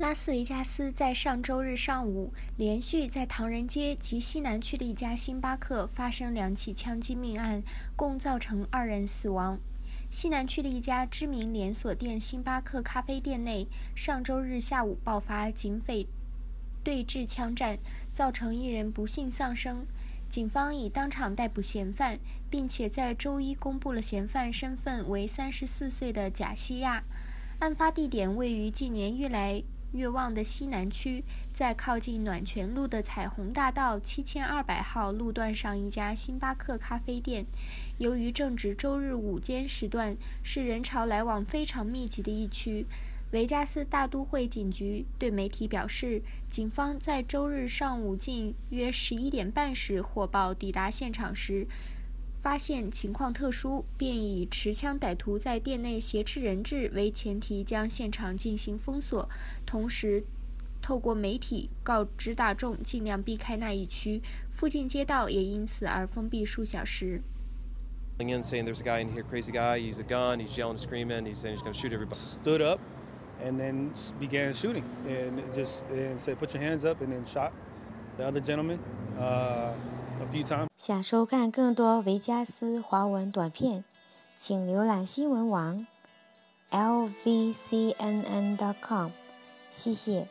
拉斯维加斯在上周日上午连续在唐人街及西南区的一家星巴克发生两起枪击命案，共造成二人死亡。西南区的一家知名连锁店星巴克咖啡店内，上周日下午爆发警匪对峙枪战，造成一人不幸丧生。警方已当场逮捕嫌犯，并且在周一公布了嫌犯身份为三十四岁的贾西亚。案发地点位于近年越来。越旺的西南区，在靠近暖泉路的彩虹大道七千二百号路段上一家星巴克咖啡店。由于正值周日午间时段，是人潮来往非常密集的一区，维加斯大都会警局对媒体表示，警方在周日上午近约十一点半时获报抵达现场时。发现情况特殊，便以持枪歹徒在店内挟持人质为前提，将现场进行封锁，同时透过媒体告知大众尽量避开那一区。附近街道也因此而封闭数小时。in saying there's a guy in here, crazy guy. He's a gun. He's yelling, screaming. He's saying he's going to shoot everybody. Stood up and then began shooting and just and said, "Put your hands up," and then shot the other gentleman. Uh, 想收看更多维加斯华文短片，请浏览新闻网 lvcnn.com。谢谢。